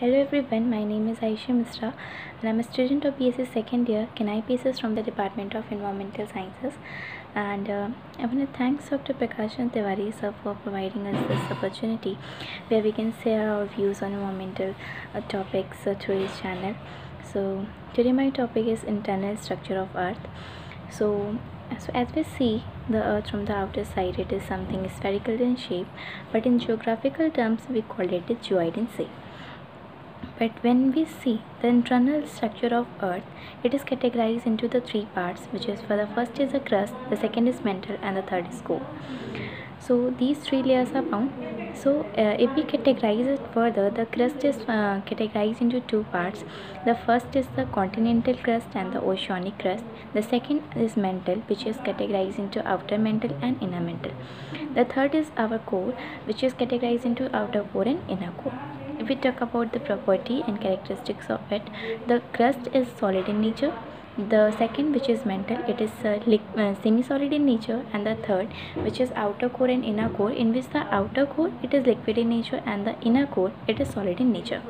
Hello everyone, my name is Aisha Misra and I'm a student of BSc second year Kenai PSS from the Department of Environmental Sciences and uh, I want to thank Dr. Prakashan Tiwari sir for providing us this opportunity where we can share our views on environmental uh, topics uh, through his channel. So today my topic is internal structure of earth. So so as we see the earth from the outer side it is something spherical in shape but in geographical terms we call it a geoid in shape but when we see the internal structure of earth it is categorized into the three parts which is for the first is the crust the second is mantle and the third is core. So these three layers are found. So uh, if we categorize it further the crust is uh, categorized into two parts. The first is the continental crust and the oceanic crust. The second is mantle which is categorized into outer mantle and inner mantle. The third is our core which is categorized into outer core and inner core we talk about the property and characteristics of it the crust is solid in nature the second which is mantle it is uh, uh, semi solid in nature and the third which is outer core and inner core in which the outer core it is liquid in nature and the inner core it is solid in nature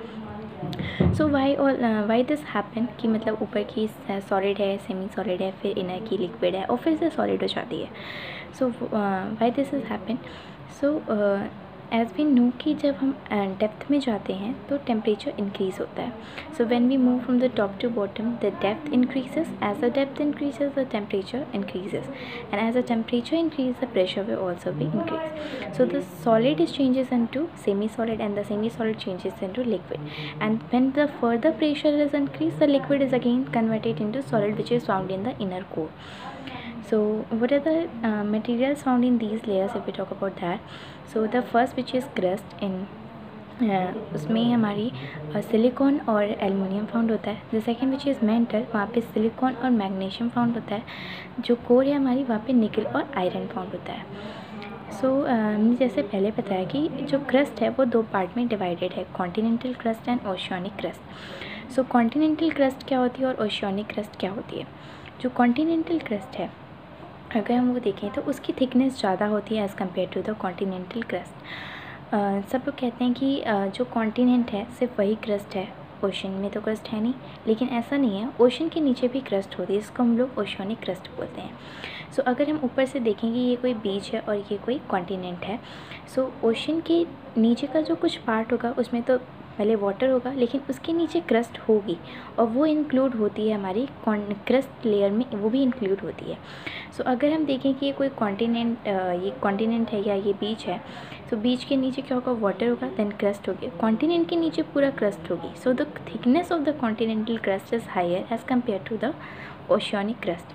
so why और why this happen कि मतलब ऊपर की solid है semi solid है फिर inner की liquid है और फिर से सॉलिड हो जाती है so why this is happen so as we know कि जब हम डेप्थ में जाते हैं तो टेम्परेचर इंक्रीज होता है। So when we move from the top to bottom the depth increases as a depth increases the temperature increases and as a temperature increase the pressure way also भी increase so the solid is changes into semi solid and the semi solid changes into liquid and when the further pressure is increase the liquid is again converted into solid which is found in the inner core so what are the uh, materials found in these layers if we talk about that? So the first which is crust in uh, उसमें हमारी silicon और aluminium found होता है। The second which is mantle वहाँ पे silicon और magnesium found होता है। जो कोर है हमारी वहाँ पे निकल और आयरन फाउंड होता है। सो so, हमने uh, जैसे पहले बताया कि जो क्रस्ट है वो दो पार्ट में डिवाइडेड है। Continental crust and oceanic crust so continental crust क्या होती है और ओशियनिक क्रस्ट क्या होती है? जो कॉन्टिनेंटल क्रस्ट है अगर हम वो देखें तो उसकी थिकनेस ज़्यादा होती है as compare to the continental crust सब लोग कहते हैं कि uh, जो कॉन्टीनेंट है सिर्फ़ वही क्रस्ट है ओशन में तो क्रस्ट है नहीं लेकिन ऐसा नहीं है ओशन के नीचे भी क्रस्ट होती है इसको हम लोग ओशनिक क्रस्ट बोलते हैं। सो so, अगर हम ऊपर से देखेंगे ये कोई बीच है और ये कोई कॉन्टीनेंट है सो so, ओशन के नीचे का जो कुछ पार्ट होगा उसमें तो पहले वाटर होगा लेकिन उसके नीचे क्रस्ट होगी। और वो इंक्लूड होती है हमारी क्रस्ट लेयर में वो भी इंक्लूड होती है। सो so, अगर हम देखें कि ये कोई कॉन्टीनेंट ये कॉन्टीनेंट है या ये बीच है तो so, बीच के नीचे क्या होगा? वाटर होगा देन क्रस्ट होगी। कॉन्टीनेंट के नीचे पूरा क्रस्ट होगी। So the thickness of the continental crust is higher as compare to the oceanic crust